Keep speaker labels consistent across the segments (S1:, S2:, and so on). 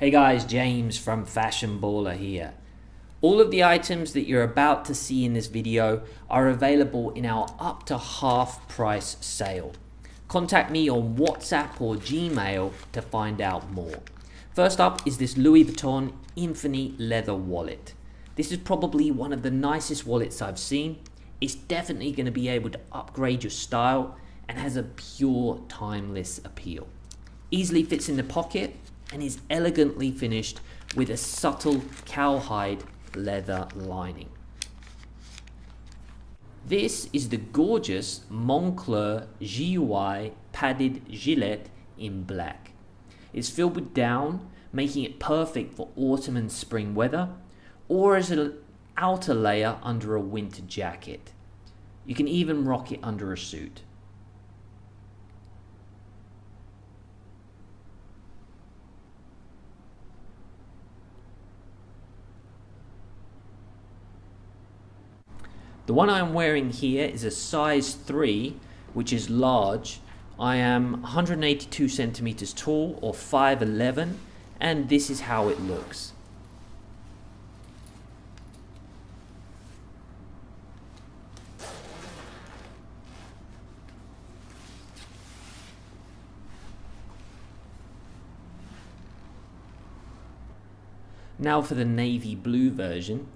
S1: Hey guys, James from Fashion Baller here. All of the items that you're about to see in this video are available in our up to half price sale. Contact me on WhatsApp or Gmail to find out more. First up is this Louis Vuitton Infini leather wallet. This is probably one of the nicest wallets I've seen. It's definitely going to be able to upgrade your style and has a pure timeless appeal. Easily fits in the pocket and is elegantly finished with a subtle cowhide leather lining. This is the gorgeous Moncler GUI padded gilet in black. It's filled with down, making it perfect for autumn and spring weather, or as an outer layer under a winter jacket. You can even rock it under a suit. The one I'm wearing here is a size 3, which is large. I am 182 centimeters tall or 5'11 and this is how it looks. Now for the navy blue version.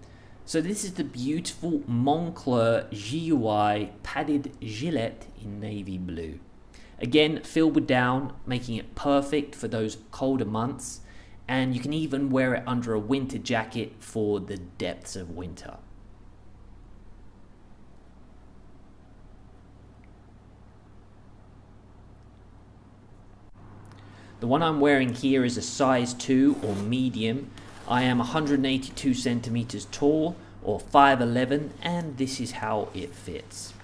S1: So this is the beautiful Moncler GUI padded gilet in navy blue. Again, filled with down, making it perfect for those colder months. And you can even wear it under a winter jacket for the depths of winter. The one I'm wearing here is a size 2 or medium I am 182 centimeters tall or 5'11 and this is how it fits.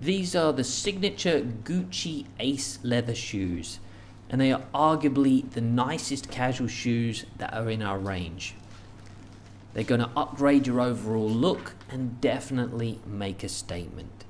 S1: These are the signature Gucci Ace leather shoes, and they are arguably the nicest casual shoes that are in our range. They're going to upgrade your overall look and definitely make a statement.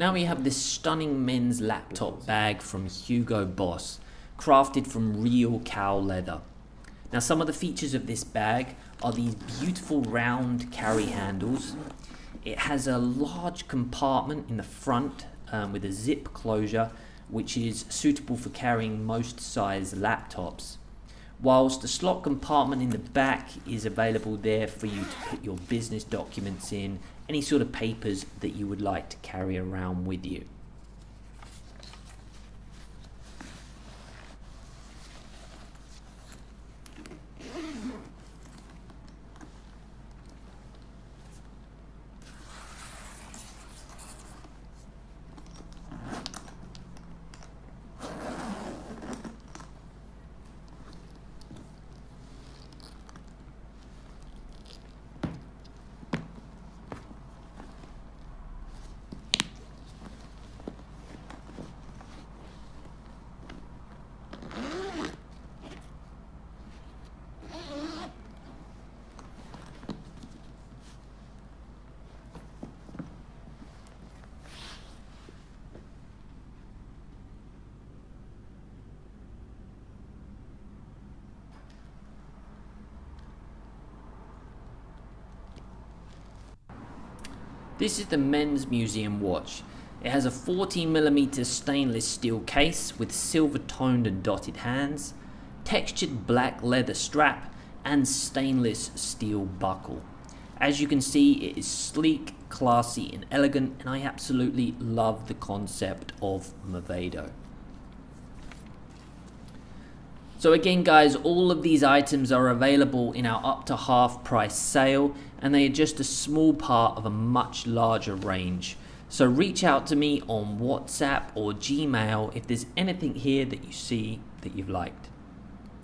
S1: Now we have this stunning men's laptop bag from Hugo Boss, crafted from real cow leather. Now some of the features of this bag are these beautiful round carry handles. It has a large compartment in the front um, with a zip closure which is suitable for carrying most size laptops whilst the slot compartment in the back is available there for you to put your business documents in, any sort of papers that you would like to carry around with you. This is the Men's Museum watch. It has a 14mm stainless steel case with silver toned and dotted hands, textured black leather strap, and stainless steel buckle. As you can see, it is sleek, classy and elegant, and I absolutely love the concept of Movado. So again guys, all of these items are available in our up to half price sale and they are just a small part of a much larger range. So reach out to me on WhatsApp or Gmail if there's anything here that you see that you've liked.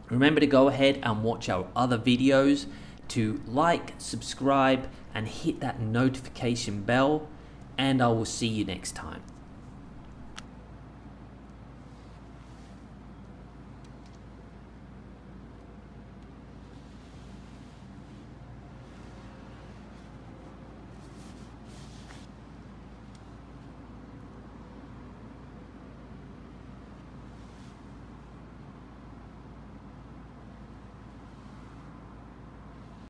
S1: Remember to go ahead and watch our other videos to like, subscribe and hit that notification bell and I will see you next time.